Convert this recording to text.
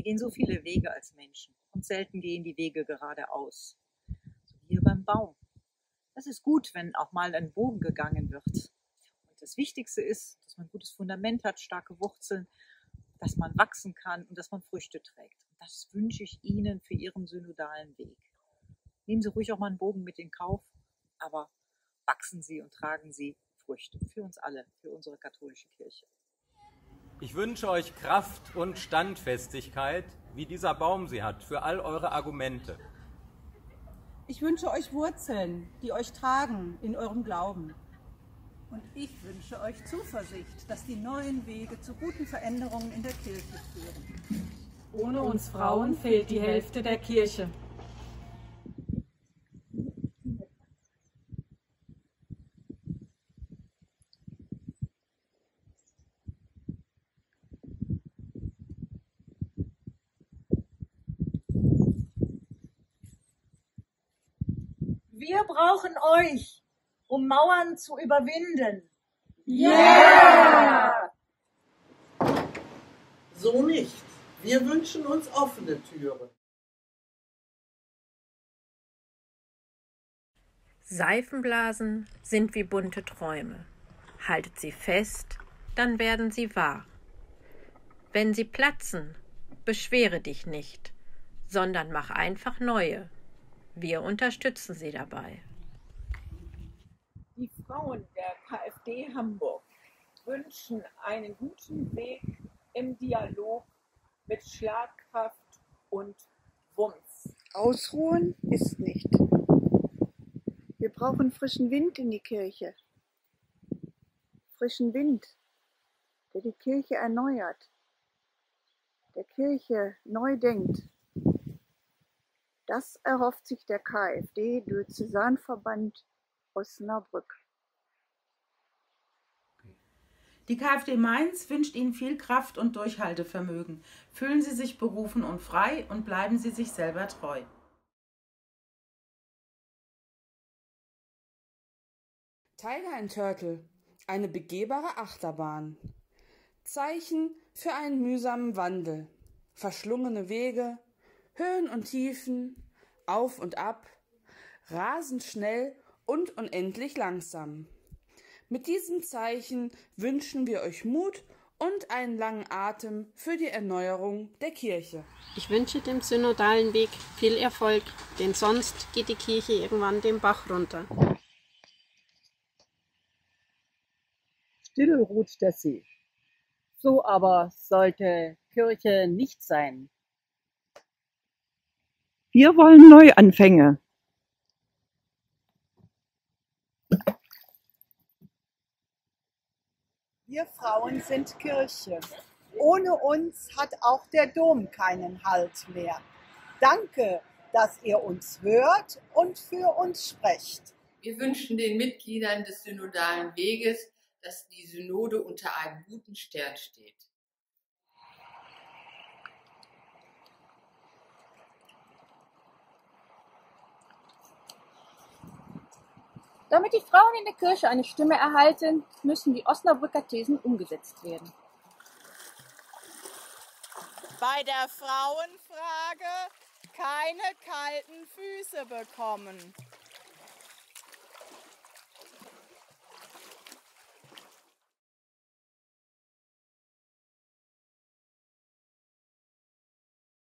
Wir gehen so viele Wege als Menschen und selten gehen die Wege geradeaus. So wie hier beim Baum. Das ist gut, wenn auch mal ein Bogen gegangen wird. Und das Wichtigste ist, dass man ein gutes Fundament hat, starke Wurzeln, dass man wachsen kann und dass man Früchte trägt. Und das wünsche ich Ihnen für Ihren synodalen Weg. Nehmen Sie ruhig auch mal einen Bogen mit in Kauf, aber wachsen Sie und tragen Sie Früchte für uns alle, für unsere katholische Kirche. Ich wünsche euch Kraft und Standfestigkeit, wie dieser Baum sie hat, für all eure Argumente. Ich wünsche euch Wurzeln, die euch tragen in eurem Glauben. Und ich wünsche euch Zuversicht, dass die neuen Wege zu guten Veränderungen in der Kirche führen. Ohne uns Frauen fehlt die Hälfte der Kirche. Wir brauchen euch, um Mauern zu überwinden. Yeah! So nicht. Wir wünschen uns offene Türen. Seifenblasen sind wie bunte Träume. Haltet sie fest, dann werden sie wahr. Wenn sie platzen, beschwere dich nicht, sondern mach einfach neue. Wir unterstützen Sie dabei. Die Frauen der KfD Hamburg wünschen einen guten Weg im Dialog mit Schlagkraft und Wumms. Ausruhen ist nicht. Wir brauchen frischen Wind in die Kirche. Frischen Wind, der die Kirche erneuert, der Kirche neu denkt. Das erhofft sich der KfD-Diözesanverband Osnabrück. Die KfD Mainz wünscht Ihnen viel Kraft und Durchhaltevermögen. Fühlen Sie sich berufen und frei und bleiben Sie sich selber treu. Tiger and Turtle, eine begehbare Achterbahn. Zeichen für einen mühsamen Wandel, verschlungene Wege, Höhen und Tiefen, auf und ab, rasend schnell und unendlich langsam. Mit diesem Zeichen wünschen wir euch Mut und einen langen Atem für die Erneuerung der Kirche. Ich wünsche dem synodalen Weg viel Erfolg, denn sonst geht die Kirche irgendwann den Bach runter. Still ruht der See. So aber sollte Kirche nicht sein. Wir wollen Neuanfänge. Wir Frauen sind Kirche. Ohne uns hat auch der Dom keinen Halt mehr. Danke, dass ihr uns hört und für uns sprecht. Wir wünschen den Mitgliedern des synodalen Weges, dass die Synode unter einem guten Stern steht. Damit die Frauen in der Kirche eine Stimme erhalten, müssen die Osnabrücker Thesen umgesetzt werden. Bei der Frauenfrage keine kalten Füße bekommen.